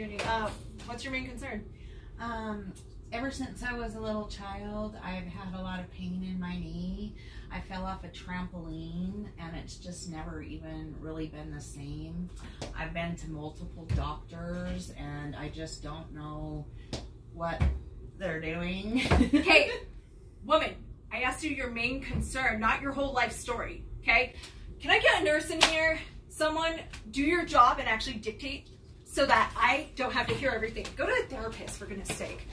Uh, what's your main concern? Um, ever since I was a little child, I've had a lot of pain in my knee. I fell off a trampoline and it's just never even really been the same. I've been to multiple doctors and I just don't know what they're doing. Hey, woman, I asked you your main concern, not your whole life story, okay? Can I get a nurse in here? Someone do your job and actually dictate so that I don't have to hear everything. Go to a therapist, for goodness sake.